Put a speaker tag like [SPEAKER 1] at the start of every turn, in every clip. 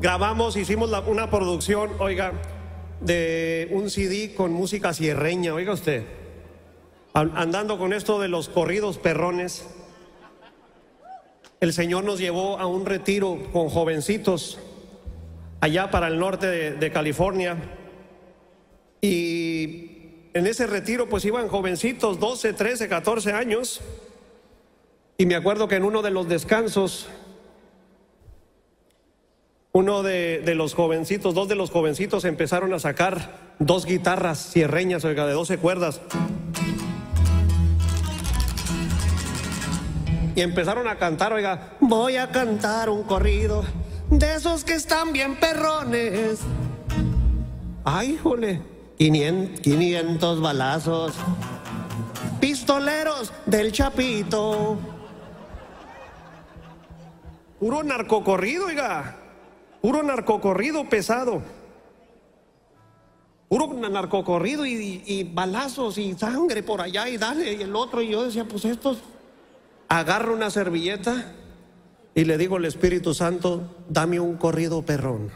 [SPEAKER 1] grabamos, hicimos la- una producción, oiga, de un CD con música sierreña, oiga usted. An- Andando con esto de los corridos perrones, el Señor nos llevó a un retiro con jovencitos allá para el norte de California. Y en ese retiro pues iban jovencitos, 12, 13, 14 años. Y me acuerdo que en uno de los descansos, uno de, los jovencitos, dos de los jovencitos empezaron a sacar dos guitarras cierreñas, oiga, de 12 cuerdas. Y empezaron a cantar, oiga, voy a cantar un corrido de esos que están bien perrones. Ay, jole, 500, 500 balazos, pistoleros del Chapito. Puro narcocorrido, oiga, puro narcocorrido pesado. Puro narcocorrido y, y- balazos y sangre por allá y dale y el otro. Y yo decía, pues estos agarro una servilleta y le digo al Espíritu Santo, dame un corrido perrón.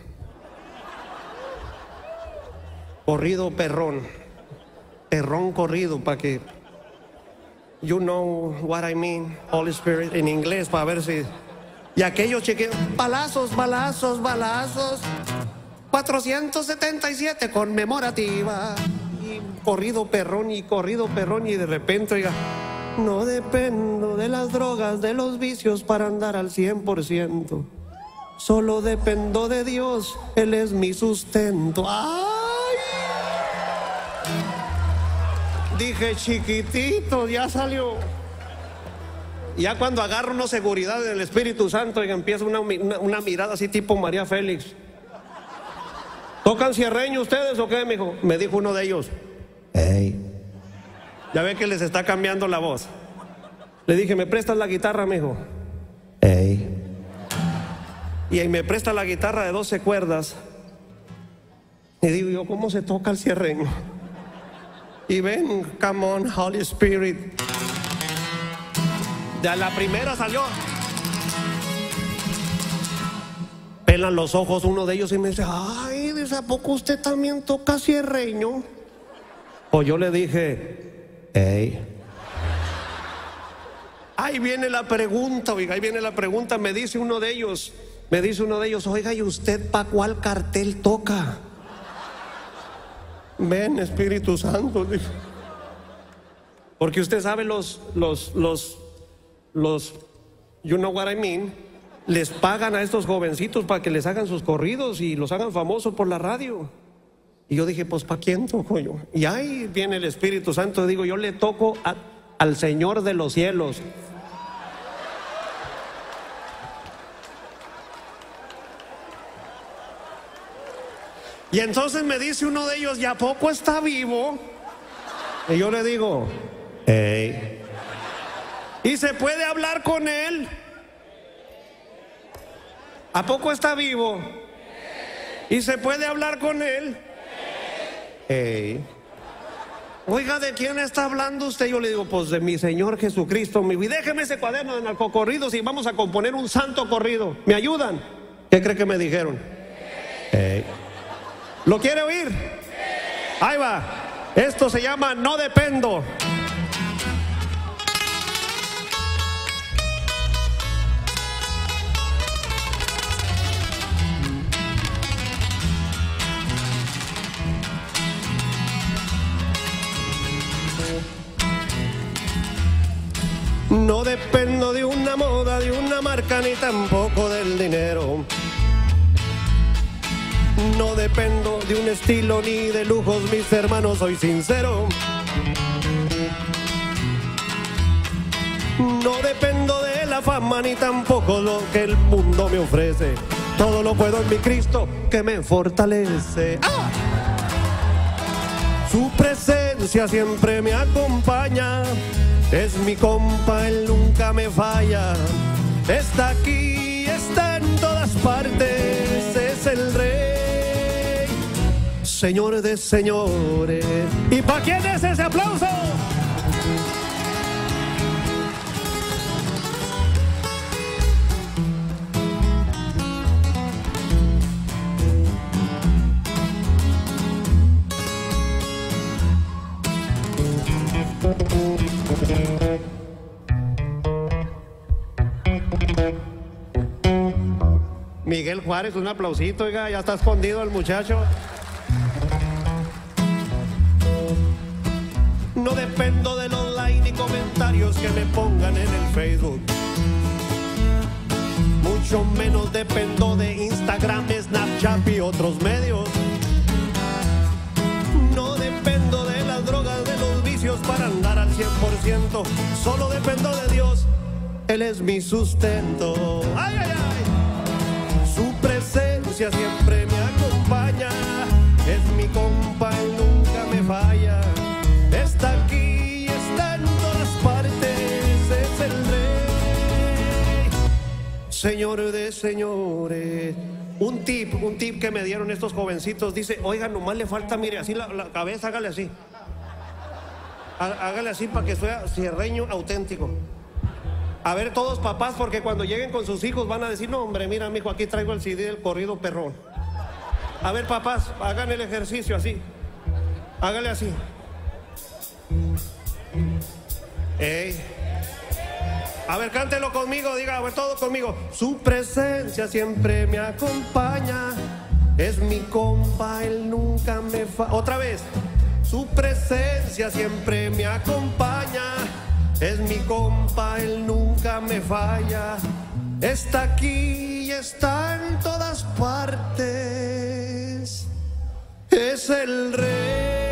[SPEAKER 1] Corrido perrón. Perrón corrido para que you know what I mean, Holy Spirit en inglés para ver si y aquellos chequeos, balazos, balazos, balazos. 477 conmemorativa. Y corrido perrón y corrido perrón y de repente, oiga, no dependo de las drogas, de los vicios para andar al 100%. Solo dependo de Dios, Él es mi sustento. ¡Ay! Dije, chiquitito, ya salió. Ya cuando agarro una seguridad del Espíritu Santo y empieza una, una- una mirada así tipo María Félix. ¿Tocan cierreño ustedes o qué, mijo? Me dijo uno de ellos. Ey. Ya ve que les está cambiando la voz. Le dije, ¿me prestas la guitarra, mijo? Ey. Y ahí me presta la guitarra de 12 cuerdas. Y digo yo, ¿cómo se toca el cierreño? Y ven, come on, Holy Spirit. De la primera salió. Pelan los ojos uno de ellos y me dice, ay, dice, ¿a poco usted también toca cierreño? O yo le dije, hey. Ahí viene la pregunta, oiga, ahí viene la pregunta, me dice uno de ellos, me dice uno de ellos, oiga, ¿y usted para cuál cartel toca? Ven, Espíritu Santo. Porque usted sabe los, los, los, los, you know what I mean, les pagan a estos jovencitos para que les hagan sus corridos y los hagan famosos por la radio. Y yo dije, pues ¿para quién toco yo? Y ahí viene el Espíritu Santo, digo, yo le toco al Señor de los cielos. Y entonces me dice uno de ellos, ¿y a poco está vivo? Y yo le digo, hey. ¿Y se puede hablar con él? ¿A poco está vivo? ¿Y se puede hablar con él? Oiga, ¿de quién está hablando usted? Yo le digo, pues de mi Señor Jesucristo. Mi, déjeme ese cuaderno de narcocorridos y vamos a componer un santo corrido. ¿Me ayudan? ¿Qué cree que me dijeron? ¿Lo quiere oír? Ahí va. Esto se llama No Dependo. No dependo de una moda, de una marca, ni tampoco del dinero. No dependo de un estilo ni de lujos, mis hermanos, soy sincero. No dependo de la fama ni tampoco lo que el mundo me ofrece. Todo lo puedo en mi Cristo que me fortalece. ¡Ah! Su presencia siempre me acompaña. Es mi compa, él nunca me falla. Está aquí, está en todas partes. Es el rey, señor de señores. ¿Y para quién es ese aplauso? Miguel Juárez, un aplausito, oiga, ya está escondido el muchacho. No dependo de los likes ni comentarios que me pongan en el Facebook. Mucho menos dependo de Instagram, Snapchat y otros medios. No dependo de las drogas, de los vicios para andar al 100%. Solo dependo de Dios, Él es mi sustento. ¡Ay, ay, ay! Siempre me acompaña. Es mi compa y nunca me falla. Está aquí, está en todas partes. Es el rey. Señor de señores. Un tip, un tip que me dieron estos jovencitos. Dice, oiga, nomás le falta, mire, así la, cabeza, hágale así. Há- Hágale así para que sea cierreño auténtico. A ver, todos papás, porque cuando lleguen con sus hijos van a decir, no, hombre, mira, mijo, aquí traigo el CD del corrido perrón. A ver, papás, hagan el ejercicio así. Hágale así. Ey. A ver, cántelo conmigo, diga, a ver, todo conmigo. Su presencia siempre me acompaña. Es mi compa, él nunca me fa. Otra vez. Su presencia siempre me acompaña. Es mi compa, él nunca me falla. Está aquí y está en todas partes. Es el rey.